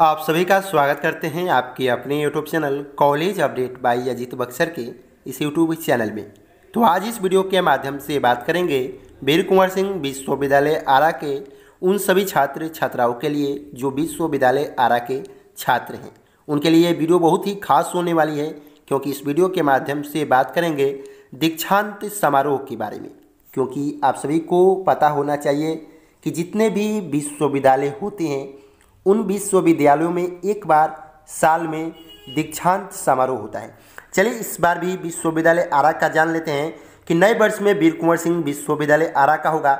आप सभी का स्वागत करते हैं आपके अपने YouTube channel college update by Ajit Buxar के इस यूट्यूब चैनल में। तो आज इस वीडियो के माध्यम से बात करेंगे वीर कुंवर सिंह विश्वविद्यालय आरा के उन सभी छात्र छात्राओं के लिए जो विश्वविद्यालय आरा के छात्र हैं। उनके लिए वीडियो बहुत ही खास होने वाली है क्योंकि इस वीडियो के माध्यम से बात करेंगे दीक्षांत समारोह के बारे में। क्योंकि आप सभी को पता होना चाहिए कि जितने भी विश्वविद्यालय होते हैं उन विश्वविद्यालयों में एक बार साल में दीक्षांत समारोह होता है। चलिए इस बार भी विश्वविद्यालय आरा का जान लेते हैं कि नए वर्ष में वीर कुंवर सिंह विश्वविद्यालय आरा का होगा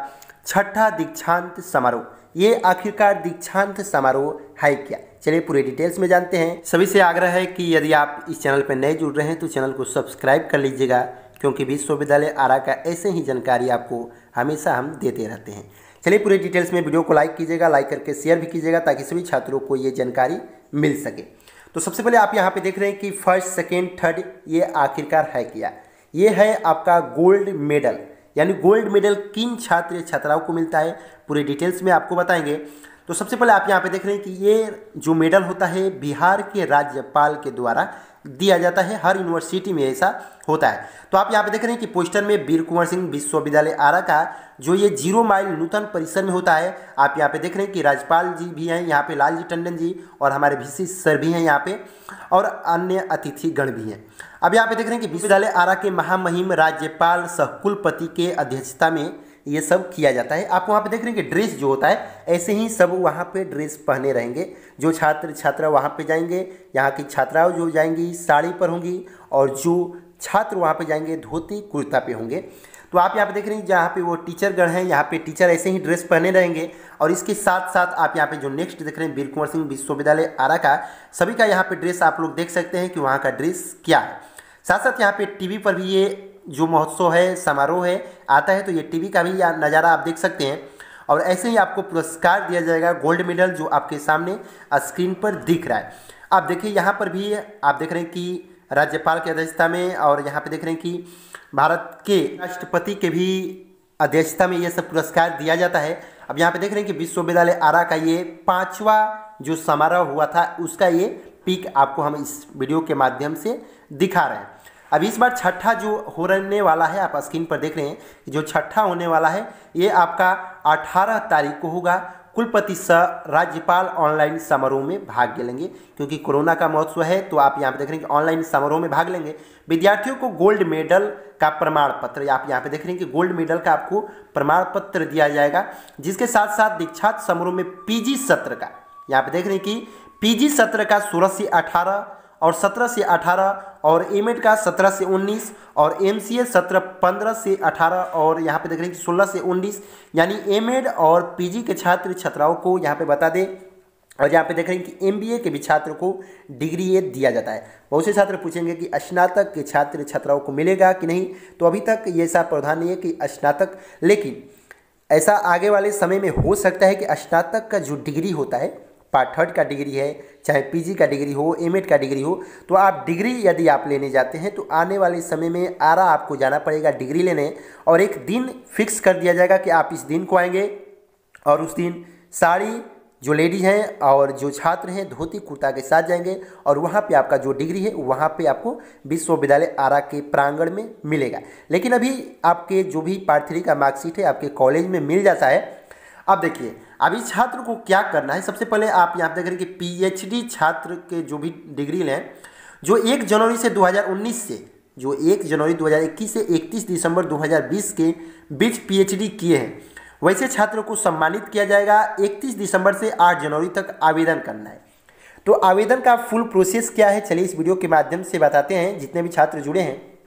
छठा दीक्षांत समारोह। ये आखिरकार दीक्षांत समारोह है क्या? चलिए पूरे डिटेल्स में जानते हैं। सभी से आग्रह है कि यदि आप इस चैनल पर नए जुड़ रहे हैं तो चैनल को सब्सक्राइब कर लीजिएगा, क्योंकि विश्वविद्यालय आरा का ऐसे ही जानकारी आपको हमेशा हम देते रहते हैं। चलिए पूरे डिटेल्स में वीडियो को लाइक कीजिएगा लाइक करके शेयर भी कीजिएगा ताकि सभी छात्रों को ये जानकारी मिल सके। तो सबसे पहले आप यहाँ पे देख रहे हैं कि फ़र्स्ट सेकेंड थर्ड ये आखिरकार है क्या? ये है आपका गोल्ड मेडल यानी गोल्ड मेडल किन छात्र छात्राओं को मिलता है? पूरे डिटेल्स में आपको बताएँगे। तो सबसे पहले आप यहाँ पे देख रहे हैं कि ये जो मेडल होता है, बिहार के राज्यपाल के द्वारा दिया जाता है, हर यूनिवर्सिटी में ऐसा होता है। तो आप यहाँ पे देख रहे हैं कि पोस्टर में वीर कुंवर सिंह विश्वविद्यालय आरा का जो ये ज़ीरो माइल नूतन परिसर में होता है। आप यहाँ पे देख रहे हैं कि राज्यपाल जी भी हैं, यहाँ पे लालजी टंडन जी और हमारे वी सर भी हैं यहाँ पे, और अन्य अतिथिगण भी हैं। अब यहाँ पे देख रहे हैं कि विश्वविद्यालय आरा के महामहिम राज्यपाल सहकुलपति के अध्यक्षता में ये सब किया जाता है। आप वहाँ पे देख रहे हैं कि ड्रेस जो होता है, ऐसे ही सब वहाँ पे ड्रेस पहने रहेंगे। जो छात्र, छात्रा वहाँ पे जाएँगे, यहाँ की छात्राओं जो जाएँगी, साड़ी पर होंगी और जो छात्र वहाँ पे जाएँगे, धोती, कुर्ता पे होंगे। तो आप यहाँ पे देख रहे हैं, जहाँ पे वो टीचर गण हैं, यहाँ पे टीचर ऐसे ही ड्रेस पहने रहेंगे। और इसके साथ साथ आप यहाँ पे जो नेक्स्ट देख रहे हैं वीर कुंवर सिंह विश्वविद्यालय आरा का, सभी का यहाँ पे ड्रेस आप लोग देख सकते हैं कि वहाँ का ड्रेस क्या है। साथ साथ यहाँ पे टीवी पर भी ये जो महोत्सव है, समारोह है, आता है तो ये टीवी का भी नज़ारा आप देख सकते हैं। और ऐसे ही आपको पुरस्कार दिया जाएगा, गोल्ड मेडल जो आपके सामने स्क्रीन पर दिख रहा है। आप देखिए, यहाँ पर भी आप देख रहे हैं कि राज्यपाल की अध्यक्षता में और यहाँ पे देख रहे हैं कि भारत के राष्ट्रपति के भी अध्यक्षता में ये सब पुरस्कार दिया जाता है। अब यहाँ पे देख रहे हैं कि विश्वविद्यालय आरा का ये पांचवा जो समारोह हुआ था, उसका ये पिक आपको हम इस वीडियो के माध्यम से दिखा रहे हैं। अब इस बार छठा जो होने वाला है, आप स्क्रीन पर देख रहे हैं कि जो छठा होने वाला है, ये आपका 18 तारीख को होगा। कुलपति सह राज्यपाल ऑनलाइन समारोह में भाग लेंगे, क्योंकि कोरोना का महोत्सव है तो आप यहाँ पे देख रहे हैं कि ऑनलाइन समारोह में भाग लेंगे। विद्यार्थियों को गोल्ड मेडल का प्रमाण पत्र, आप यहाँ पे देख रहे हैं कि गोल्ड मेडल का आपको प्रमाण पत्र दिया जाएगा, जिसके साथ साथ दीक्षांत समारोह में पीजी सत्र का, यहाँ पे देख रहे हैं कि पीजी सत्र का सोलह से अठारह और 17 से 18 और एम का 17 से 19 और एम सी ए सत्रह, पंद्रह से 18 और यहाँ पे देख रहे हैं कि 16 से 19 यानी एम और पीजी के छात्र छात्राओं को यहाँ पे बता दें, और यहाँ पे देख रहे हैं कि एमबीए के भी छात्र को डिग्री ये दिया जाता है। बहुत से छात्र पूछेंगे कि स्नातक के छात्र छात्राओं को मिलेगा कि नहीं? तो अभी तक ये ऐसा प्रावधान नहीं है कि स्नातक, लेकिन ऐसा आगे वाले समय में हो सकता है कि स्नातक का जो डिग्री होता है पार्ट थर्ड का डिग्री है, चाहे पीजी का डिग्री हो एम का डिग्री हो तो आप डिग्री यदि आप लेने जाते हैं तो आने वाले समय में आरा आपको जाना पड़ेगा डिग्री लेने और एक दिन फिक्स कर दिया जाएगा कि आप इस दिन को आएँगे और उस दिन साड़ी जो लेडी हैं और जो छात्र हैं धोती कुर्ता के साथ जाएँगे और वहाँ पे आपका जो डिग्री है, वहाँ पे आपको विश्वविद्यालय आरा के प्रांगण में मिलेगा। लेकिन अभी आपके जो भी पार्ट थ्री का मार्कशीट है, आपके कॉलेज में मिल जाता है। अब देखिए अभी छात्र को क्या करना है? सबसे पहले आप यहाँ देख रहे हैं कि पीएचडी छात्र के जो भी डिग्री लें, जो एक जनवरी से 2019 से, जो एक जनवरी 2021 से 31 दिसंबर 2020 के बीच पीएचडी किए हैं, वैसे छात्रों को सम्मानित किया जाएगा। 31 दिसंबर से 8 जनवरी तक आवेदन करना है। तो आवेदन का फुल प्रोसेस क्या है? चलिए इस वीडियो के माध्यम से बताते हैं, जितने भी छात्र जुड़े हैं।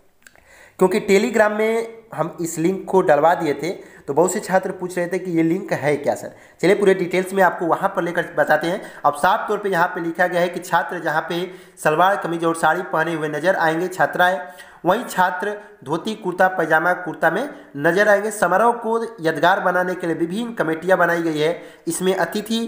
क्योंकि टेलीग्राम में हम इस लिंक को डलवा दिए थे तो बहुत से छात्र पूछ रहे थे कि ये लिंक है क्या सर चलिए पूरे डिटेल्स में आपको वहाँ पर लेकर बताते हैं। अब साफ़ तौर पे यहाँ पे लिखा गया है कि छात्र जहाँ पे सलवार, कमीज और साड़ी पहने हुए नज़र आएँगे, छात्राएँ, वहीं छात्र धोती कुर्ता, पैजामा कुर्ता में नज़र आएँगे। समारोह को यादगार बनाने के लिए विभिन्न कमेटियाँ बनाई गई है। इसमें अतिथि,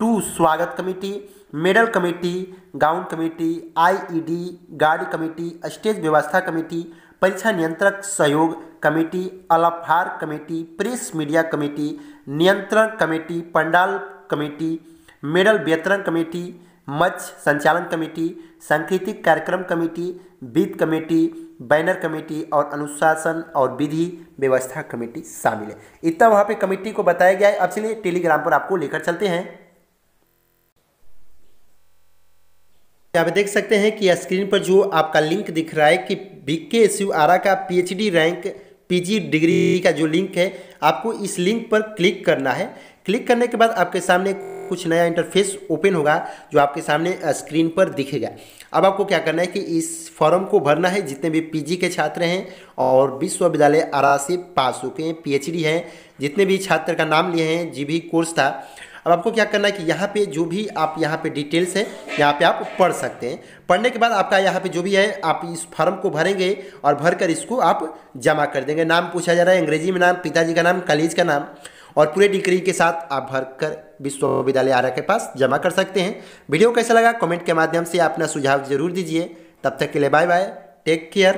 टू स्वागत committee, medal committee, gown committee, IED guard committee, stage व्यवस्था कमेटी, परीक्षा नियंत्रक सहयोग कमेटी अलफार कमेटी, प्रेस मीडिया कमेटी, नियंत्रण कमेटी, पंडाल कमेटी, मेडल वितरण कमेटी, मत्स्य संचालन कमेटी, सांकेतिक कार्यक्रम कमेटी, वित्त कमेटी, बैनर कमेटी और अनुशासन और विधि व्यवस्था कमेटी शामिल है। इतना वहाँ पे कमेटी को बताया गया है। अब चलिए टेलीग्राम पर आपको लेकर चलते हैं। आप देख सकते हैं कि स्क्रीन पर जो आपका लिंक दिख रहा है कि बीके एस आरा का पीएचडी रैंक पीजी डिग्री का जो लिंक है आपको इस लिंक पर क्लिक करना है। क्लिक करने के बाद आपके सामने कुछ नया इंटरफेस ओपन होगा जो आपके सामने स्क्रीन पर दिखेगा। अब आपको क्या करना है कि इस फॉर्म को भरना है। जितने भी पीजी के छात्र हैं और विश्वविद्यालय आरा से पास हो हैं पीएचडी हैं जितने भी छात्र का नाम लिए हैं जी भी कोर्स था अब आपको क्या करना है कि यहाँ पे जो भी आप यहाँ पे डिटेल्स है, यहाँ पे आप पढ़ सकते हैं। पढ़ने के बाद आपका यहाँ पे जो भी है, आप इस फॉर्म को भरेंगे और भर कर इसको आप जमा कर देंगे। नाम पूछा जा रहा है, अंग्रेज़ी में नाम, पिताजी का नाम, कॉलेज का नाम और पूरे डिग्री के साथ आप भर कर विश्वविद्यालय आरा के पास जमा कर सकते हैं। वीडियो कैसा लगा कमेंट के माध्यम से अपना सुझाव ज़रूर दीजिए। तब तक के लिए बाय बाय टेक केयर